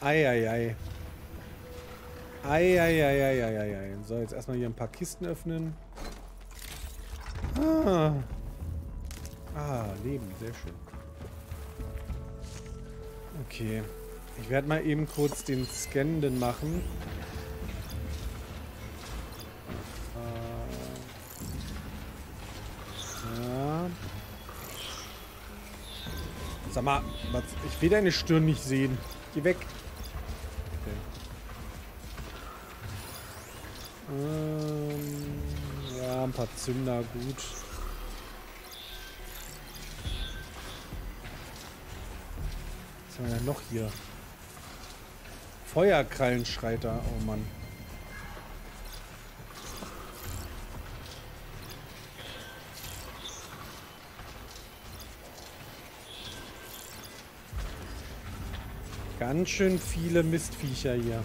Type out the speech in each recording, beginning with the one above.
Eieiei. Eieiei. So, jetzt erstmal hier ein paar Kisten öffnen. Ah. Ah, Leben, sehr schön. Okay. Ich werde mal eben kurz den Scannenden machen. Äh. Ja. Sag mal, ich will deine Stirn nicht sehen. Geh weg. Ähm, ja, ein paar Zünder, gut. Was haben wir denn noch hier? Feuerkrallenschreiter, oh Mann. Ganz schön viele Mistviecher hier.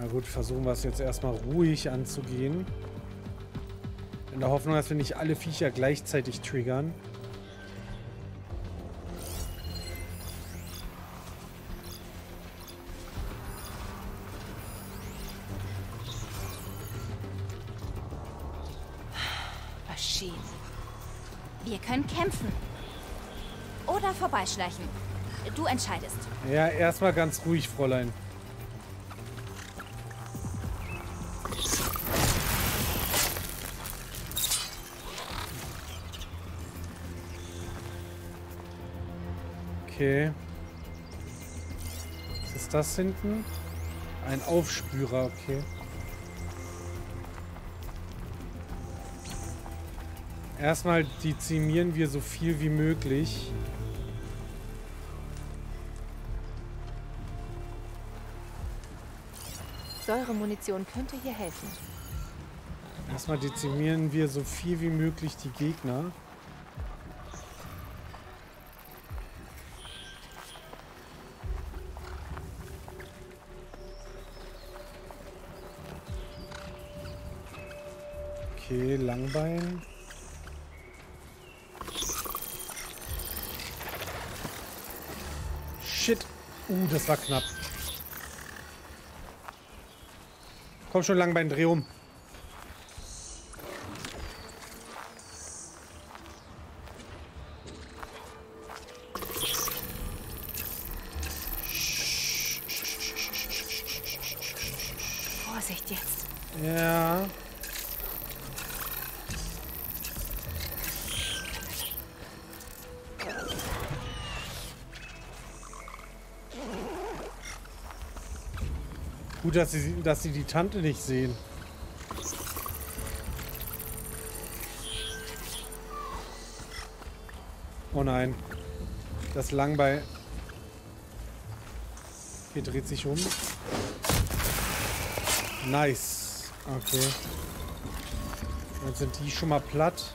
Na gut, versuchen wir es jetzt erstmal ruhig anzugehen. In der Hoffnung, dass wir nicht alle Viecher gleichzeitig triggern. Maschinen. Wir können kämpfen. Oder vorbeischleichen. Du entscheidest. Ja, erstmal ganz ruhig, Fräulein. Okay. Was ist das hinten? Ein Aufspürer, okay. Erstmal dezimieren wir so viel wie möglich. Säuremunition könnte hier helfen. Erstmal dezimieren wir so viel wie möglich die Gegner. Okay, Langbein. Shit. Uh, das war knapp. Komm schon, Langbein, dreh um. Dass sie, dass sie die Tante nicht sehen. Oh nein. Das Langbein. Hier dreht sich um. Nice. Okay. Dann sind die schon mal platt.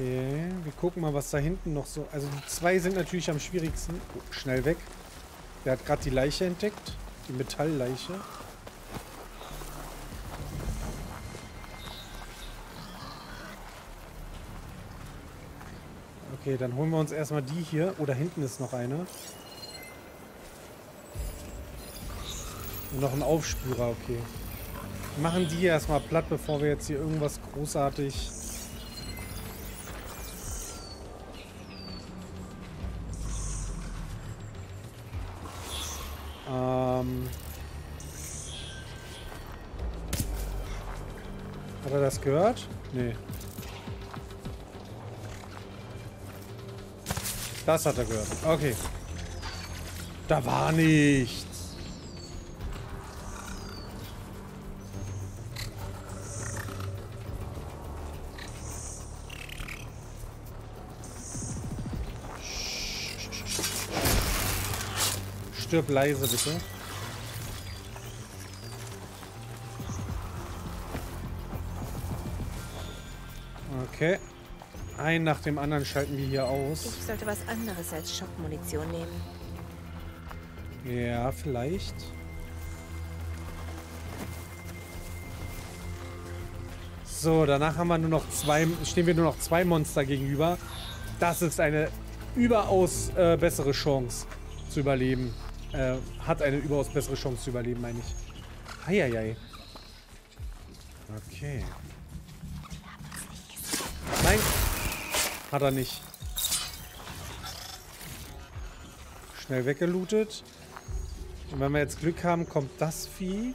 Okay, wir gucken mal, was da hinten noch so... Also die zwei sind natürlich am schwierigsten. Oh, schnell weg. Der hat gerade die Leiche entdeckt. Die Metallleiche. Okay, dann holen wir uns erstmal die hier. Oh, da hinten ist noch eine. Und noch ein Aufspürer, okay. Wir machen die erstmal platt, bevor wir jetzt hier irgendwas großartig... Ähm... Hat er das gehört? Nee. Das hat er gehört. Okay. Da war nichts. Stirb leise, bitte. Okay. Einen nach dem anderen schalten wir hier aus. Ich sollte was anderes als Schockmunition nehmen. Ja, vielleicht. So, danach haben wir nur noch zwei, stehen wir nur noch zwei Monster gegenüber. Das ist eine überaus äh, bessere Chance zu überleben. Äh, hat eine überaus bessere Chance zu überleben, meine ich. Eieiei. Okay. Hat er nicht. Schnell weggelootet. Und wenn wir jetzt Glück haben, kommt das Vieh.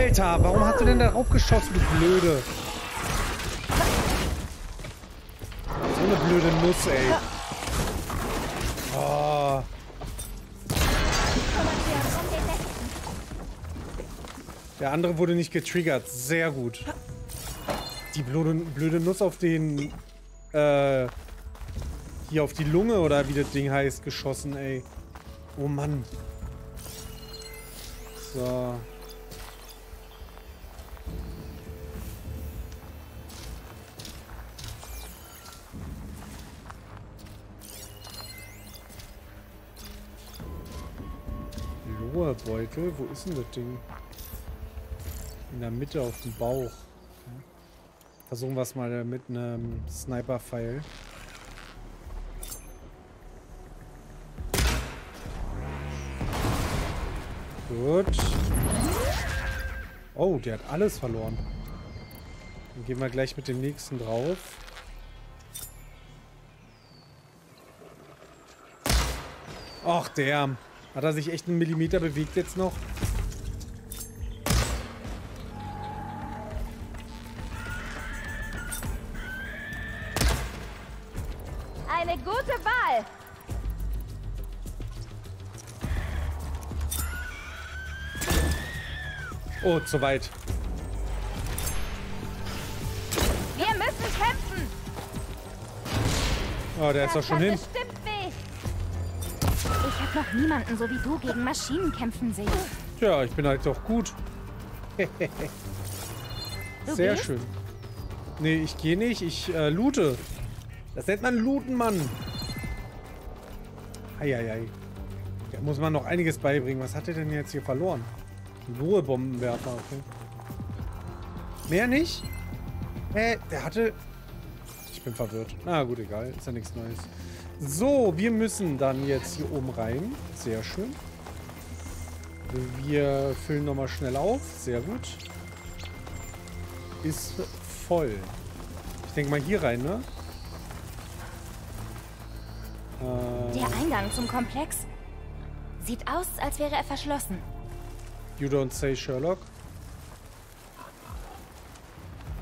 Alter, warum hast du denn darauf geschossen, du Blöde? So eine blöde Nuss, ey. Oh, der andere wurde nicht getriggert. Sehr gut. Die blöde, blöde Nuss auf den... Äh... Hier auf die Lunge oder wie das Ding heißt, geschossen, ey. Oh Mann. So. Loherbeutel? Wo ist denn das Ding? In der Mitte auf dem Bauch. Okay. Versuchen wir es mal mit einem Sniper-Pfeil. Gut. Oh, der hat alles verloren. Dann gehen wir gleich mit dem nächsten drauf. Ach, der. Hat er sich echt einen Millimeter bewegt jetzt noch? Eine gute Wahl. Oh, zu weit. Wir müssen kämpfen. Oh, der ist doch schon hin. bestimmt habe noch niemanden so wie du gegen Maschinen kämpfen sehen. Tja, ich bin halt doch gut. Sehr gehst? schön. Nee, ich gehe nicht. Ich äh, loote. Das nennt man looten, Mann. Eieiei. Da muss man noch einiges beibringen. Was hat er denn jetzt hier verloren? Ruhebombenwerfer, okay. Mehr nicht? Hä? Der hatte... Ich bin verwirrt. Na gut, egal. Ist ja nichts Neues. So, wir müssen dann jetzt hier oben rein. Sehr schön. Wir füllen nochmal schnell auf. Sehr gut. Ist voll. Ich denke mal hier rein, ne? Äh, Der Eingang zum Komplex sieht aus, als wäre er verschlossen. you don't say Sherlock.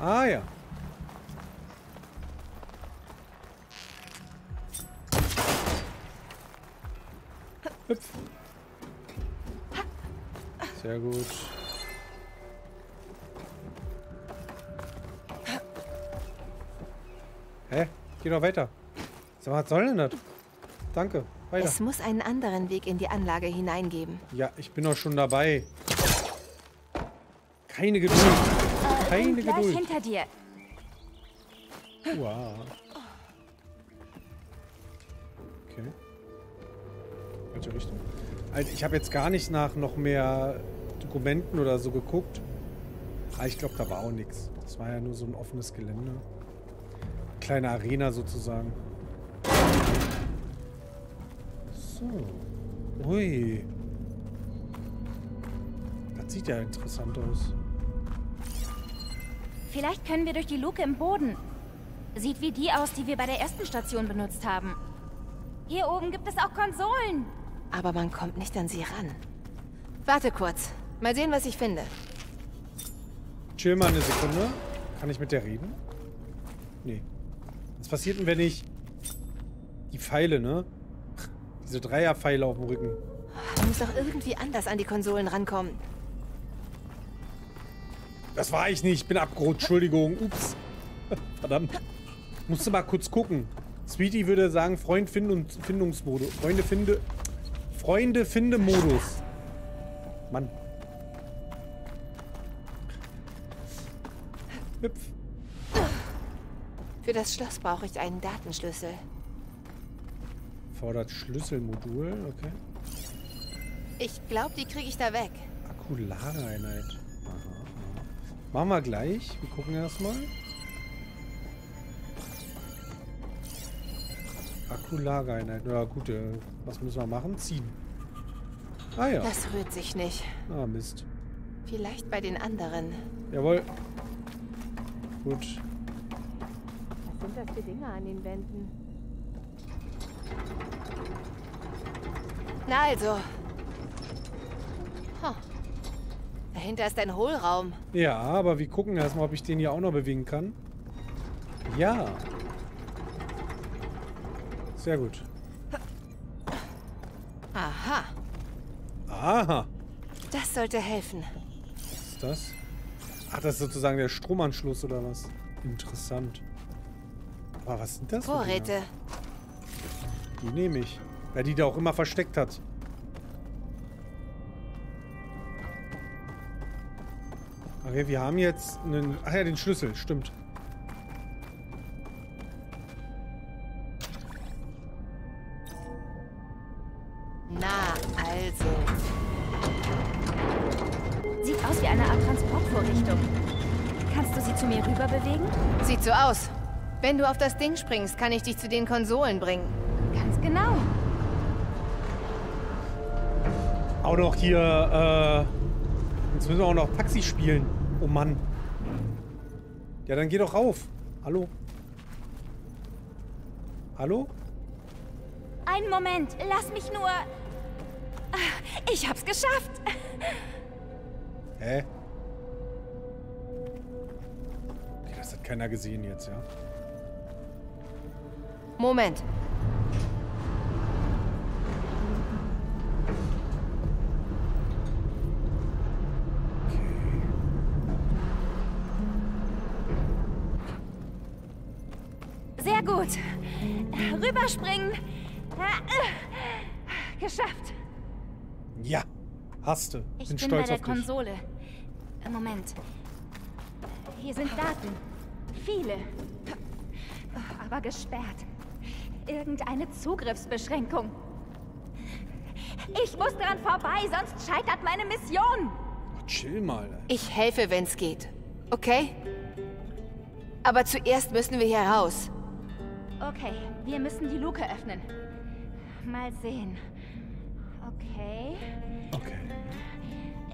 Ah ja. Hüpf. Sehr gut. Hä? Geh doch weiter. Sag mal, was soll denn das? Danke. Weiter. Es muss einen anderen Weg in die Anlage hineingeben. Ja, ich bin doch schon dabei. Keine Geduld. Bin Keine gleich Geduld. hinter dir. Wow. Okay. Falsche Richtung. Alter, ich habe jetzt gar nicht nach noch mehr Dokumenten oder so geguckt. Aber ich glaube, da war auch nichts. Das war ja nur so ein offenes Gelände. Kleine Arena sozusagen. So. Ui. Das sieht ja interessant aus. Vielleicht können wir durch die Luke im Boden. Sieht wie die aus, die wir bei der ersten Station benutzt haben. Hier oben gibt es auch Konsolen. Aber man kommt nicht an sie ran. Warte kurz. Mal sehen, was ich finde. Chill mal eine Sekunde. Kann ich mit der reden? Nee. Was passiert denn, wenn ich die Pfeile, ne? Diese Dreierpfeile auf dem Rücken. Man muss doch irgendwie anders an die Konsolen rankommen. Das war ich nicht. Ich bin abgerutscht. Entschuldigung. Ups. Verdammt. Musste mal kurz gucken. Sweetie würde sagen, Freund finden und Findungsmodus. Freunde finde. Freunde finde Modus. Mann. Hüpf. Für das Schloss brauche ich einen Datenschlüssel. Fordert Schlüsselmodul, okay. Ich glaube, die kriege ich da weg. Aha, aha. Machen wir gleich. Wir gucken erstmal. Akkulagereinheit. Ja gut, äh, was müssen wir machen? Ziehen. Ah ja. Das rührt sich nicht. Ah, Mist. Vielleicht bei den anderen. Jawohl. Gut. Was sind das für Dinge an den Wänden? Na also. Huh. Dahinter ist ein Hohlraum. Ja, aber wir gucken erstmal, ob ich den hier auch noch bewegen kann. Ja. Sehr gut. Aha. Aha. Das sollte helfen. Was ist das? Ach, das ist sozusagen der Stromanschluss oder was? Interessant. Aber was sind das? für Dinger? Vorräte. Die nehme ich. Weil die da auch immer versteckt hat. Okay, wir haben jetzt einen... Ach ja, den Schlüssel. Stimmt. Wenn du auf das Ding springst, kann ich dich zu den Konsolen bringen. Ganz genau. Auch noch hier, äh... Jetzt müssen wir auch noch Taxi spielen. Oh Mann. Ja, dann geh doch rauf. Hallo? Hallo? Einen Moment, lass mich nur... Ich hab's geschafft. Hä? Okay, das hat keiner gesehen jetzt, ja? Moment. Sehr gut. Rüberspringen. Geschafft. Ja, hast du. Ich bin, bin, stolz bei der. Konsole. Moment. Hier sind Daten. Viele. Aber gesperrt. Irgendeine Zugriffsbeschränkung. Ich muss dran vorbei, sonst scheitert meine Mission. Oh, chill mal. Ich helfe, wenn's geht. Okay? Aber zuerst müssen wir hier raus. Okay, wir müssen die Luke öffnen. Mal sehen. Okay. Okay.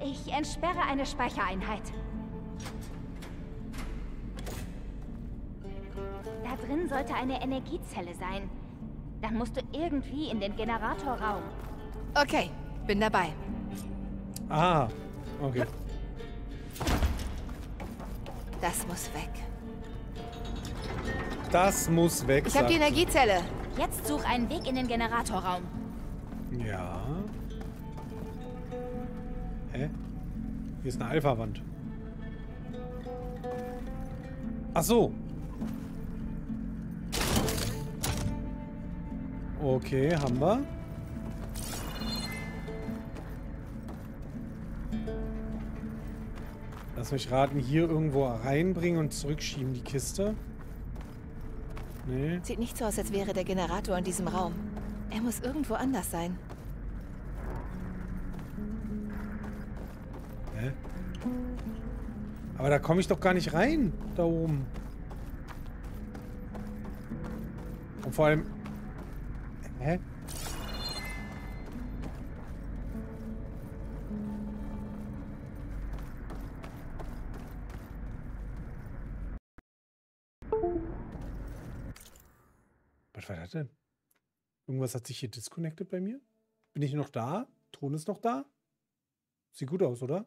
Ich entsperre eine Speichereinheit. Da drin sollte eine Energiezelle sein. Dann musst du irgendwie in den Generatorraum. Okay, bin dabei. Ah, okay. Das muss weg. Das muss weg Ich habe die. Energiezelle. Jetzt such einen Weg in den Generatorraum. Ja. Hä? Hier ist eine Alpha-Wand. Ach so. Okay, haben wir. Lass mich raten, hier irgendwo reinbringen und zurückschieben die Kiste. Nee. Sieht nicht so aus, als wäre der Generator in diesem Raum. Er muss irgendwo anders sein. Hä? Aber da komme ich doch gar nicht rein, da oben. Und vor allem... Hä? Was war das denn? Irgendwas hat sich hier disconnected bei mir? Bin ich noch da? Ton ist noch da? Sieht gut aus, oder?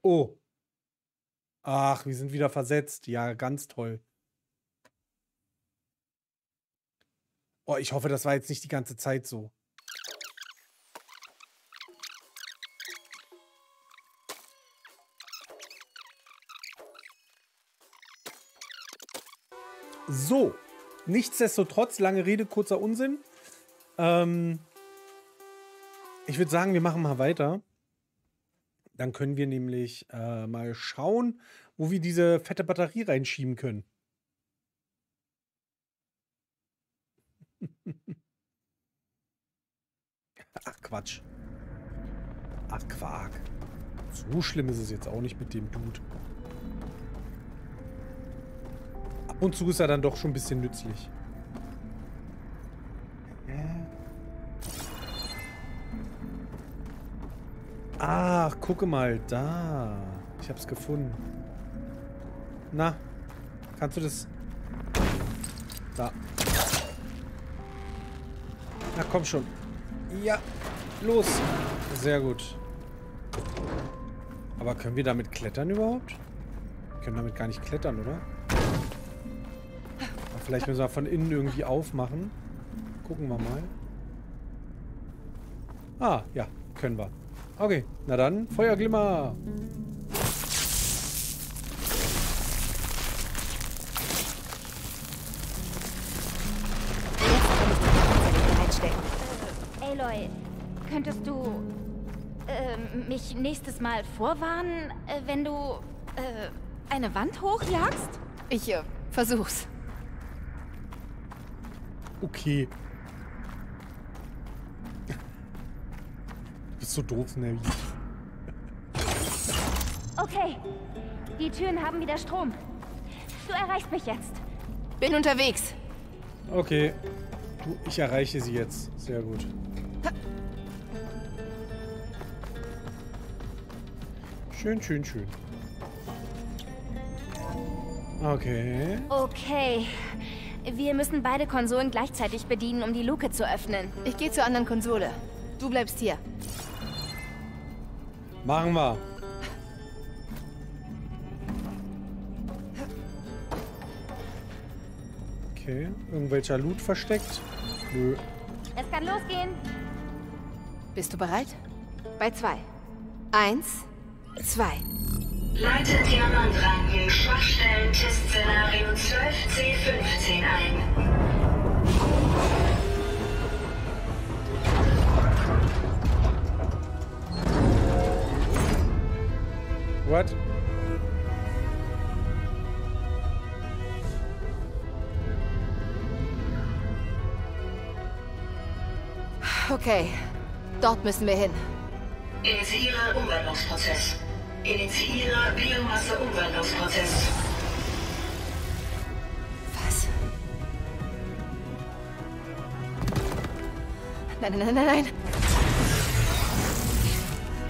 Oh. Ach, wir sind wieder versetzt. Ja, ganz toll. Oh, ich hoffe, das war jetzt nicht die ganze Zeit so. So, nichtsdestotrotz, lange Rede, kurzer Unsinn. Ähm, ich würde sagen, wir machen mal weiter. Dann können wir nämlich äh, mal schauen, wo wir diese fette Batterie reinschieben können. Ach Quatsch. Ach Quark. So schlimm ist es jetzt auch nicht mit dem Dude. Ab und zu ist er dann doch schon ein bisschen nützlich. Ach, gucke mal, da. Ich hab's gefunden. Na, kannst du das... Da. Na, komm schon. Ja, los. Sehr gut. Aber können wir damit klettern überhaupt? Wir können damit gar nicht klettern, oder? Aber vielleicht müssen wir von innen irgendwie aufmachen. Gucken wir mal. Ah, ja, können wir. Okay, na dann, Feuerglimmer. Könntest du äh, mich nächstes Mal vorwarnen, äh, wenn du äh, eine Wand hochjagst? Ich äh, versuch's. Okay. Du bist so doof, Nelly. Okay. Die Türen haben wieder Strom. Du erreichst mich jetzt. Bin unterwegs. Okay. Du, ich erreiche sie jetzt. Sehr gut. Schön, schön, schön. Okay. Okay. Wir müssen beide Konsolen gleichzeitig bedienen, um die Luke zu öffnen. Ich gehe zur anderen Konsole. Du bleibst hier. Machen wir. Okay. Irgendwelcher Loot versteckt? Nö. Es kann losgehen. Bist du bereit? Bei zwei. Eins, zwei. Leitet Diamantranken Schwachstellen Testszenario 12C15 ein. What? Okay. Dort müssen wir hin. Initiiere Umwandlungsprozess. Initiiere Biomasse-Umwandlungsprozess. Was? Nein, nein, nein, nein, nein.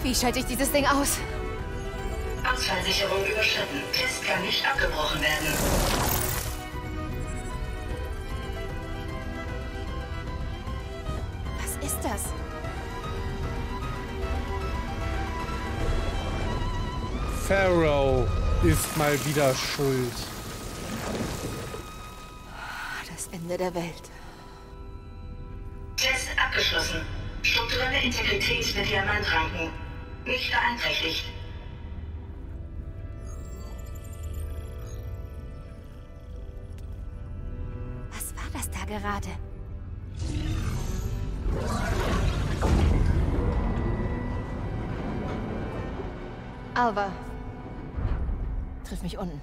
Wie schalte ich dieses Ding aus? Ausfallsicherung überschritten. Test kann nicht abgebrochen werden. Pharaoh ist mal wieder schuld. Das Ende der Welt. Test abgeschlossen. Strukturelle Integrität der Diamantranken. Nicht beeinträchtigt. Was war das da gerade? Alva. Mich unten.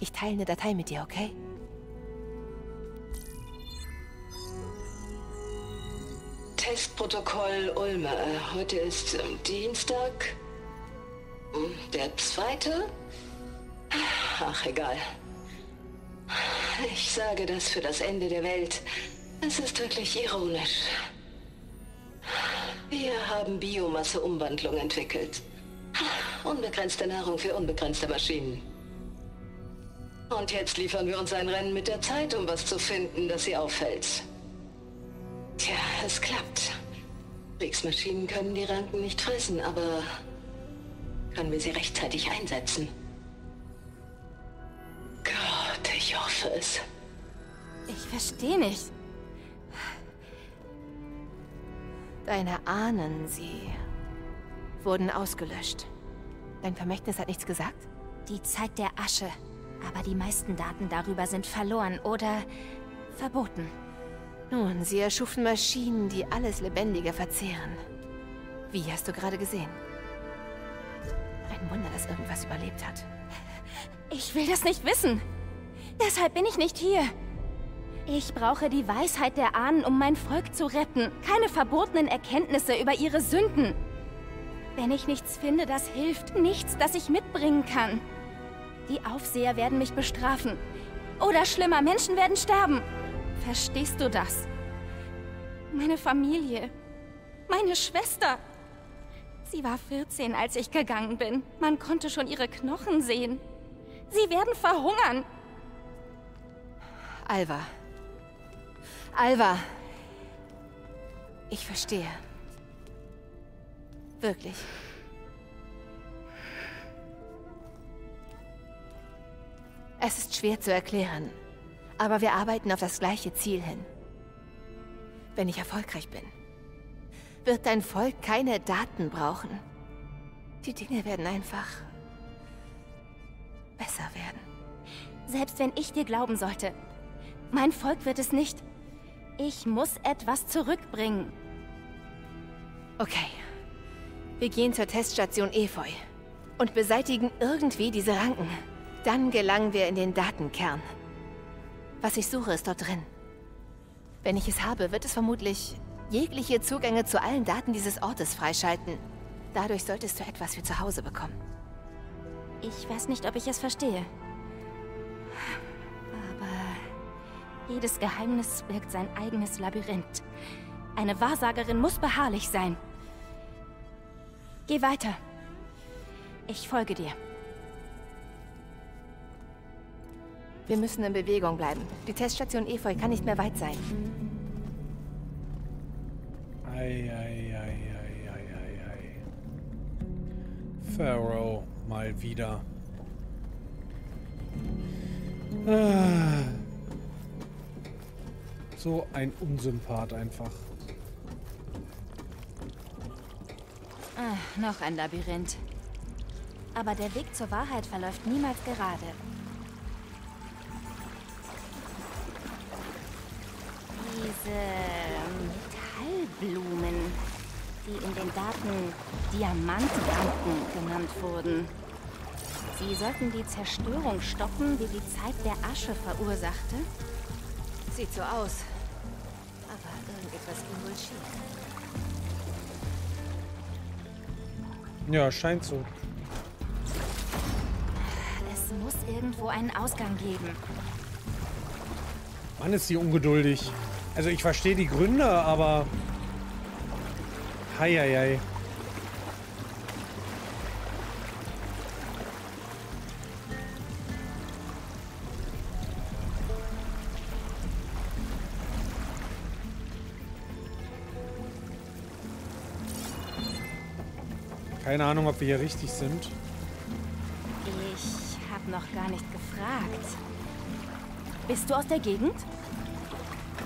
Ich teile eine Datei mit dir, okay? Testprotokoll Ulmer. Heute ist ähm, Dienstag. Hm, Der zweite? Ach, egal. Ich sage das für das Ende der Welt. Es ist wirklich ironisch. Wir haben Biomasse-Umwandlung entwickelt. Unbegrenzte Nahrung für unbegrenzte Maschinen. Und jetzt liefern wir uns ein Rennen mit der Zeit, um was zu finden, das sie auffällt. Tja, es klappt. Kriegsmaschinen können die Ranken nicht fressen, aber können wir sie rechtzeitig einsetzen? Gott, ich hoffe es. Ich verstehe nicht. Deine Ahnen, sie wurden ausgelöscht. Dein Vermächtnis hat nichts gesagt? Die Zeit der Asche. Aber die meisten Daten darüber sind verloren oder verboten. Nun, sie erschufen Maschinen, die alles Lebendige verzehren. Wie hast du gerade gesehen? Ein Wunder, dass irgendwas überlebt hat. Ich will das nicht wissen. Deshalb bin ich nicht hier. Ich brauche die Weisheit der Ahnen, um mein Volk zu retten. Keine verbotenen Erkenntnisse über ihre Sünden. Wenn ich nichts finde, das hilft. Nichts, das ich mitbringen kann. Die Aufseher werden mich bestrafen. Oder schlimmer, Menschen werden sterben. Verstehst du das? Meine Familie. Meine Schwester. Sie war 14, als ich gegangen bin. Man konnte schon ihre Knochen sehen. Sie werden verhungern. Alva. Alva. Ich verstehe. Wirklich. Es ist schwer zu erklären, aber wir arbeiten auf das gleiche Ziel hin. Wenn ich erfolgreich bin, wird dein Volk keine Daten brauchen. Die Dinge werden einfach besser werden. Selbst wenn ich dir glauben sollte, mein Volk wird es nicht. Ich muss etwas zurückbringen. Okay. Wir gehen zur Teststation Efeu und beseitigen irgendwie diese Ranken. Dann gelangen wir in den Datenkern. Was ich suche, ist dort drin. Wenn ich es habe, wird es vermutlich jegliche Zugänge zu allen Daten dieses Ortes freischalten. Dadurch solltest du etwas für zu Hause bekommen. Ich weiß nicht, ob ich es verstehe. Jedes Geheimnis birgt sein eigenes Labyrinth. Eine Wahrsagerin muss beharrlich sein. Geh weiter. Ich folge dir. Wir müssen in Bewegung bleiben. Die Teststation Efeu kann nicht mehr weit sein. Ei, ei, ei, ei, ei, ei, ei. Pharaoh mal wieder. Ah. So ein Unsympath einfach. Ah, noch ein Labyrinth. Aber der Weg zur Wahrheit verläuft niemals gerade. Diese Metallblumen, die in den Daten Diamantranken genannt wurden. Sie sollten die Zerstörung stoppen, die die Zeit der Asche verursachte. Sieht so aus. Aber irgendetwas ging wohl schief. Ja, scheint so. Es muss irgendwo einen Ausgang geben. Mann, ist sie ungeduldig. Also ich verstehe die Gründe, aber... Heieiei. Keine Ahnung, ob wir hier richtig sind. Ich habe noch gar nicht gefragt. Bist du aus der Gegend?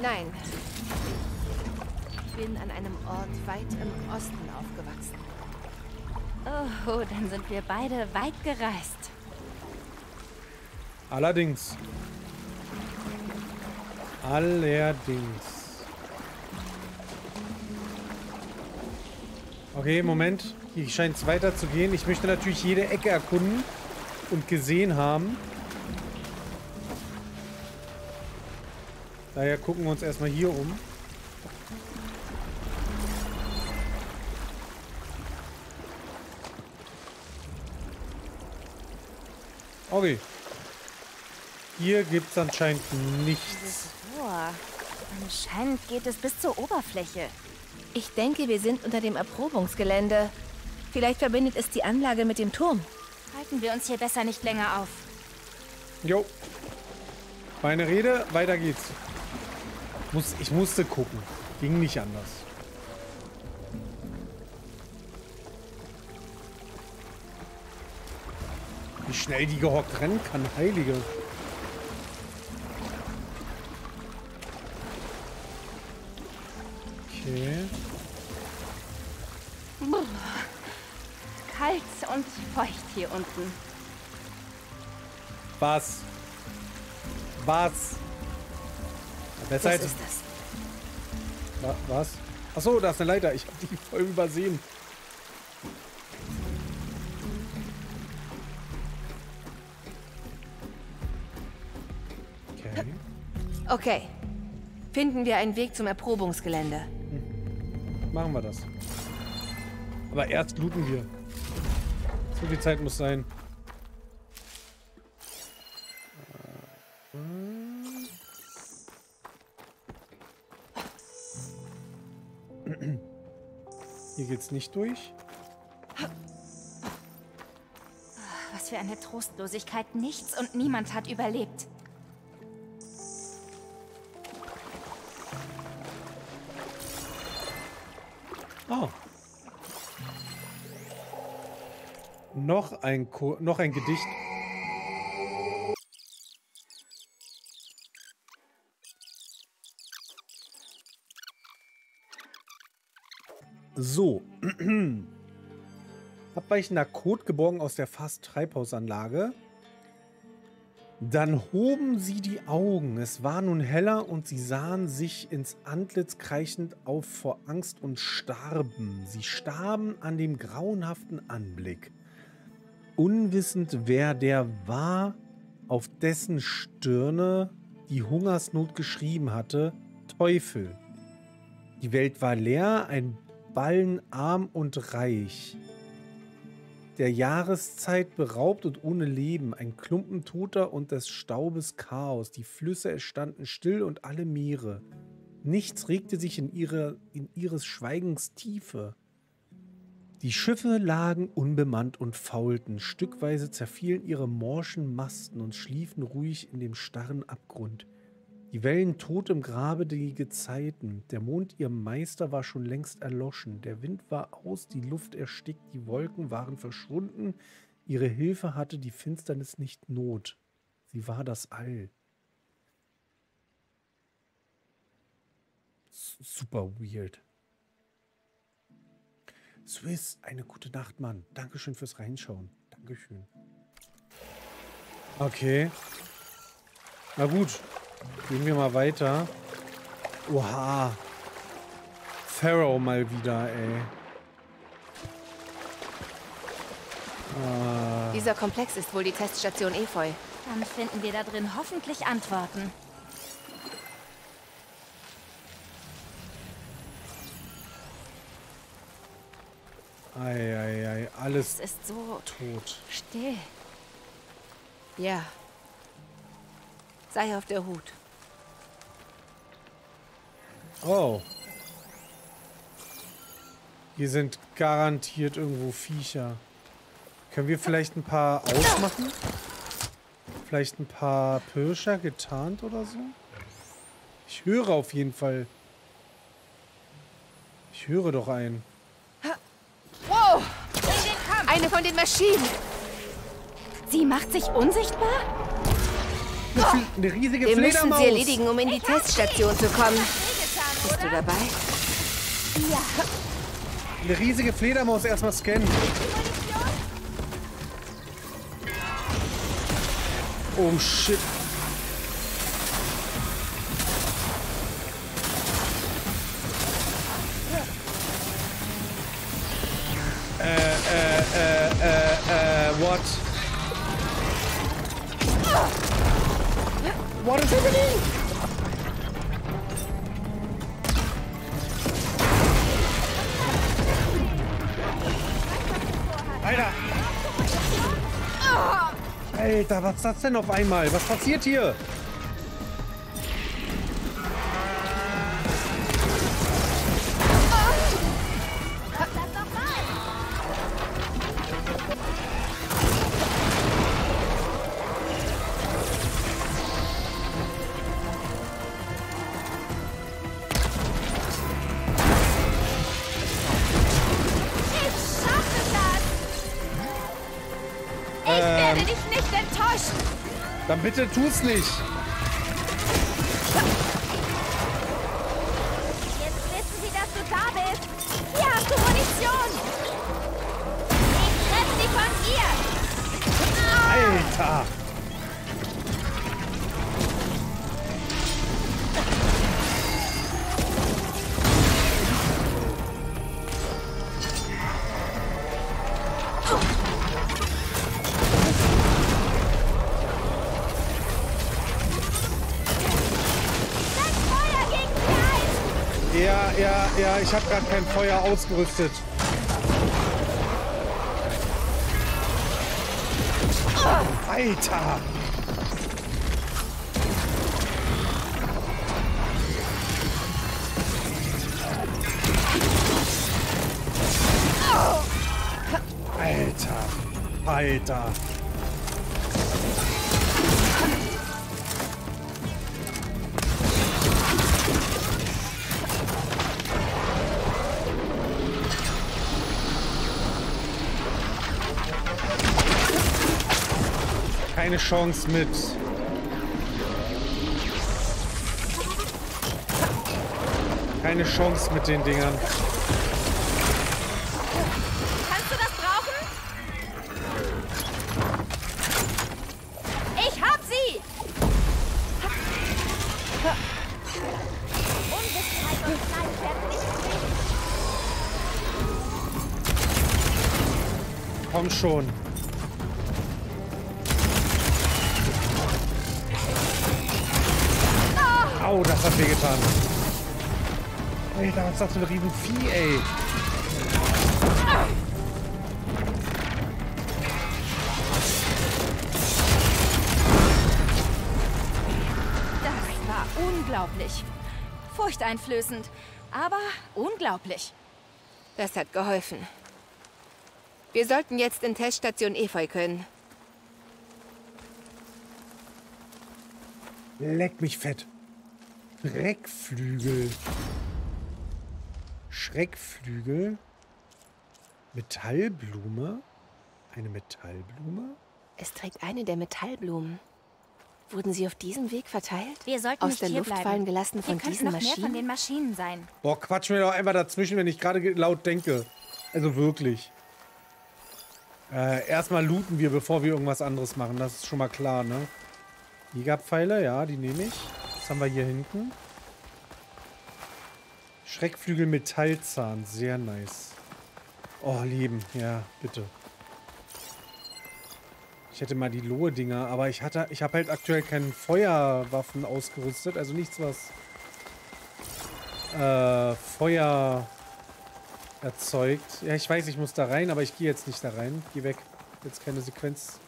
Nein. Ich bin an einem Ort weit im Osten aufgewachsen. Oh, dann sind wir beide weit gereist. Allerdings. Allerdings. Okay, Moment. Hier scheint es weiter zu gehen. Ich möchte natürlich jede Ecke erkunden und gesehen haben. Daher gucken wir uns erstmal hier um. Okay. Hier gibt es anscheinend nichts. Boah, anscheinend geht es bis zur Oberfläche. Ich denke, wir sind unter dem Erprobungsgelände. Vielleicht verbindet es die Anlage mit dem Turm. Halten wir uns hier besser nicht länger auf. Jo. Meine Rede, weiter geht's. Muss, ich musste gucken. Ging nicht anders. Wie schnell die gehockt rennen kann, Heilige. Feucht hier unten. Was? Was? Wer Was ist das? Wa- Was? Achso, da ist eine Leiter. Ich habe die voll übersehen. Okay. Okay. Finden wir einen Weg zum Erprobungsgelände. Machen wir das. Aber erst looten wir. So viel Zeit muss sein. Hier geht's nicht durch. Was für eine Trostlosigkeit. Nichts und niemand hat überlebt. Noch ein noch ein Gedicht. So. Abweichender Code geborgen aus der Fast-Treibhausanlage. Dann hoben sie die Augen. Es war nun heller und sie sahen sich ins Antlitz kreichend auf vor Angst und starben. Sie starben an dem grauenhaften Anblick. Unwissend, wer der war, auf dessen Stirne die Hungersnot geschrieben hatte, Teufel. Die Welt war leer, ein Ballen arm und reich der Jahreszeit beraubt und ohne Leben, ein Klumpen toter und des Staubes Chaos. Die Flüsse erstanden still und alle Meere. Nichts regte sich in, ihre, in ihres Schweigens Tiefe. Die Schiffe lagen unbemannt und faulten, stückweise zerfielen ihre morschen Masten und schliefen ruhig in dem starren Abgrund. Die Wellen tot im Grabe die Gezeiten. Der Mond, ihr Meister, war schon längst erloschen. Der Wind war aus, die Luft erstickt, die Wolken waren verschwunden. Ihre Hilfe hatte die Finsternis nicht Not. Sie war das All. Super weird. Swiss, eine gute Nacht, Mann. Dankeschön fürs Reinschauen. Dankeschön. Okay. Na gut. Gehen wir mal weiter. Oha. Pharaoh mal wieder, ey. Ah, Dieser Komplex ist wohl die Teststation Efeu. Dann finden wir da drin hoffentlich Antworten. Ei, ei, ei. Alles Es ist so tot. still. Ja. Sei auf der Hut. Oh. Hier sind garantiert irgendwo Viecher. Können wir vielleicht ein paar ausmachen? Vielleicht ein paar Pirscher getarnt oder so? Ich höre auf jeden Fall. Ich höre doch einen. Eine von den Maschinen! Sie macht sich unsichtbar? Eine, Fl- eine riesige Wir müssen Fledermaus. sie erledigen, um in die Teststation zu kommen. Bist du dabei? Eine riesige Fledermaus erstmal scannen. Oh shit. What is happening? Alter! Alter, was ist das denn auf einmal? Was passiert hier? werde dich nicht enttäuschen. Dann bitte tu's nicht. Jetzt wissen sie, dass du da bist. Hier hast du Munition. Ich treffe sie von hier. Alter. Ich habe gerade kein Feuer ausgerüstet. Alter! Alter! Alter! Keine Chance mit. Keine Chance mit den Dingern. Für ein Riesenvieh, ey? Das war unglaublich. Furchteinflößend, aber unglaublich. Das hat geholfen. Wir sollten jetzt in Teststation Efeu können. Leck mich fett. Schreckflügel. Schreckflügel. Metallblume. Eine Metallblume? Es trägt eine der Metallblumen. Wurden sie auf diesem Weg verteilt? Wir sollten Aus nicht der hier Luft bleiben. fallen gelassen Hier von diesen noch mehr von Maschinen? den Maschinen sein. Boah, quatsch mir doch einfach dazwischen, wenn ich gerade ge- laut denke. Also wirklich. Äh, erstmal looten wir, bevor wir irgendwas anderes machen. Das ist schon mal klar, ne? Jägerpfeile, ja, die nehme ich. Was haben wir hier hinten? Schreckflügel Metallzahn, sehr nice. Oh, lieben, ja, bitte. Ich hätte mal die Lohe-Dinger, aber ich hatte, ich habe halt aktuell keine Feuerwaffen ausgerüstet, also nichts, was äh, Feuer erzeugt. Ja, ich weiß, ich muss da rein, aber ich gehe jetzt nicht da rein. Geh weg. Jetzt keine Sequenz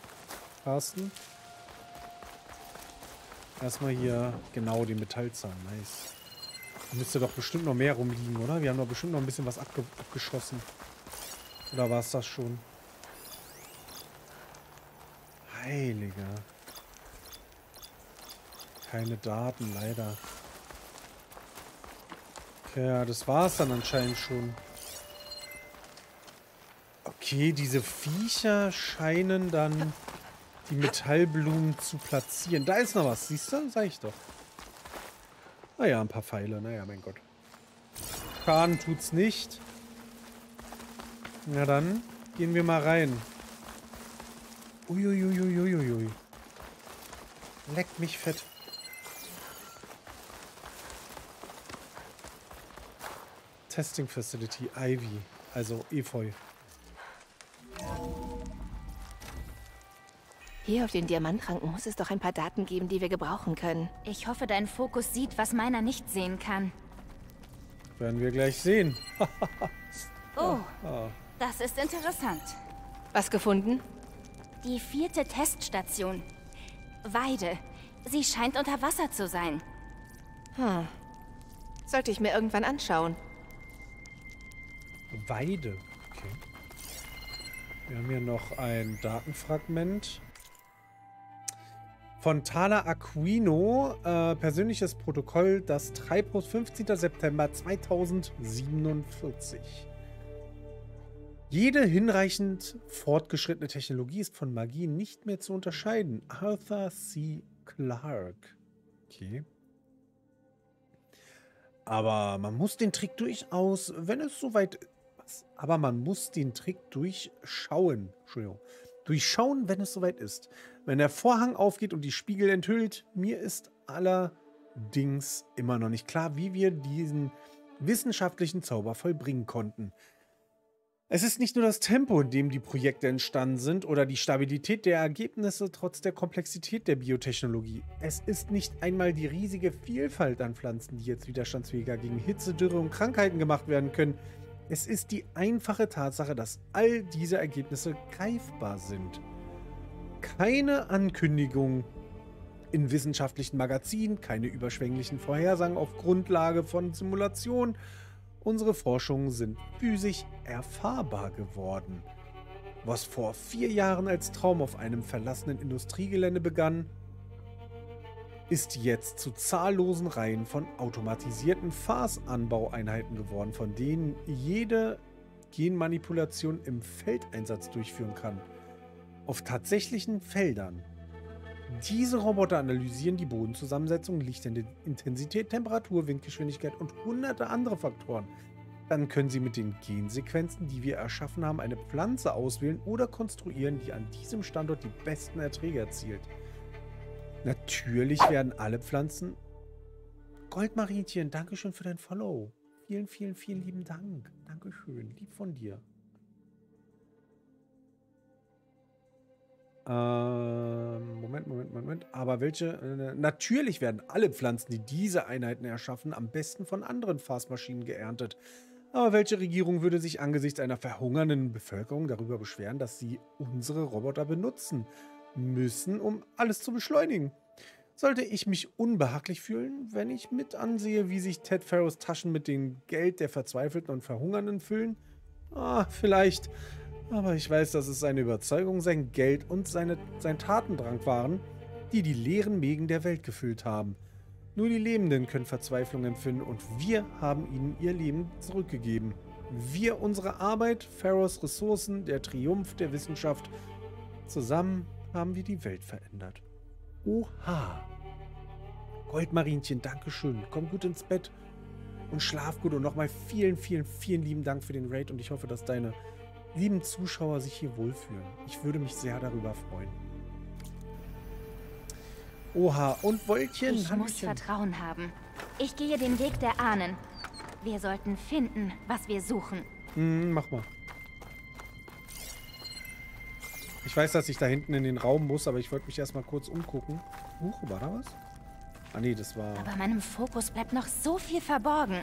casten. Erstmal hier, genau, den Metallzahn. Nice. Müsste doch bestimmt noch mehr rumliegen, oder? Wir haben doch bestimmt noch ein bisschen was abge abgeschossen. Oder war es das schon? Heiliger. Keine Daten, leider. Ja, das war's dann anscheinend schon. Okay, diese Viecher scheinen dann die Metallblumen zu platzieren. Da ist noch was, siehst du? Sag ich doch. Naja, ein paar Pfeile. Naja, mein Gott. Schaden tut's nicht. Na dann, gehen wir mal rein. Uiuiuiuiuiui. Leckt mich fett. Testing Facility, Ivy. Also Efeu. Hier auf den Diamantranken muss es doch ein paar Daten geben, die wir gebrauchen können. Ich hoffe, dein Fokus sieht, was meiner nicht sehen kann. Werden wir gleich sehen. Oh, das ist interessant. Was gefunden? Die vierte Teststation. Weide. Sie scheint unter Wasser zu sein. Sollte ich mir irgendwann anschauen. Weide. Okay. Wir haben hier noch ein Datenfragment. Von Tala Aquino, äh, persönliches Protokoll, das Treibhaus 15. September 2047. Jede hinreichend fortgeschrittene Technologie ist von Magie nicht mehr zu unterscheiden. Arthur C. Clarke. Okay. Aber man muss den Trick durchaus, wenn es soweit was. Aber man muss den Trick durchschauen. Entschuldigung. Durchschauen, wenn es soweit ist. Wenn der Vorhang aufgeht und die Spiegel enthüllt, mir ist allerdings immer noch nicht klar, wie wir diesen wissenschaftlichen Zauber vollbringen konnten. Es ist nicht nur das Tempo, in dem die Projekte entstanden sind oder die Stabilität der Ergebnisse trotz der Komplexität der Biotechnologie. Es ist nicht einmal die riesige Vielfalt an Pflanzen, die jetzt widerstandsfähiger gegen Hitze, Dürre und Krankheiten gemacht werden können. Es ist die einfache Tatsache, dass all diese Ergebnisse greifbar sind. Keine Ankündigung in wissenschaftlichen Magazinen, keine überschwänglichen Vorhersagen auf Grundlage von Simulationen Unsere Forschungen sind physisch erfahrbar geworden. Was vor vier Jahren als Traum auf einem verlassenen Industriegelände begann, ist jetzt zu zahllosen Reihen von automatisierten Fasanbaueinheiten geworden, von denen jede Genmanipulation im Feldeinsatz durchführen kann. Auf tatsächlichen Feldern. Diese Roboter analysieren die Bodenzusammensetzung, Lichtintensität, Temperatur, Windgeschwindigkeit und hunderte andere Faktoren. Dann können sie mit den Gensequenzen, die wir erschaffen haben, eine Pflanze auswählen oder konstruieren, die an diesem Standort die besten Erträge erzielt. Natürlich werden alle Pflanzen... Goldmarinchen, Dankeschön für dein Follow. Vielen, vielen, vielen lieben Dank. Dankeschön, lieb von dir. Ähm, Moment, Moment, Moment. Aber welche? Äh, natürlich werden alle Pflanzen, die diese Einheiten erschaffen, am besten von anderen Fastmaschinen geerntet. Aber welche Regierung würde sich angesichts einer verhungernden Bevölkerung darüber beschweren, dass sie unsere Roboter benutzen müssen, um alles zu beschleunigen? Sollte ich mich unbehaglich fühlen, wenn ich mit ansehe, wie sich Ted Farrows Taschen mit dem Geld der Verzweifelten und Verhungernden füllen? Ah, vielleicht. Aber ich weiß, dass es seine Überzeugung, sein Geld und seine, sein Tatendrang waren, die die leeren Mägen der Welt gefüllt haben. Nur die Lebenden können Verzweiflung empfinden und wir haben ihnen ihr Leben zurückgegeben. Wir unsere Arbeit, Pharaohs Ressourcen, der Triumph der Wissenschaft. Zusammen haben wir die Welt verändert. Oha! Goldmarinchen, Dankeschön. Komm gut ins Bett und schlaf gut. Und nochmal vielen, vielen, vielen lieben Dank für den Raid und ich hoffe, dass deine lieben Zuschauer sich hier wohlfühlen. Ich würde mich sehr darüber freuen. Oha, und Wolkchen. Ich muss Vertrauen haben. Ich gehe den Weg der Ahnen. Wir sollten finden, was wir suchen. Hm, mach mal. Ich weiß, dass ich da hinten in den Raum muss, aber ich wollte mich erstmal kurz umgucken. Huch, war da was? Ah nee, das war... Aber meinem Fokus bleibt noch so viel verborgen.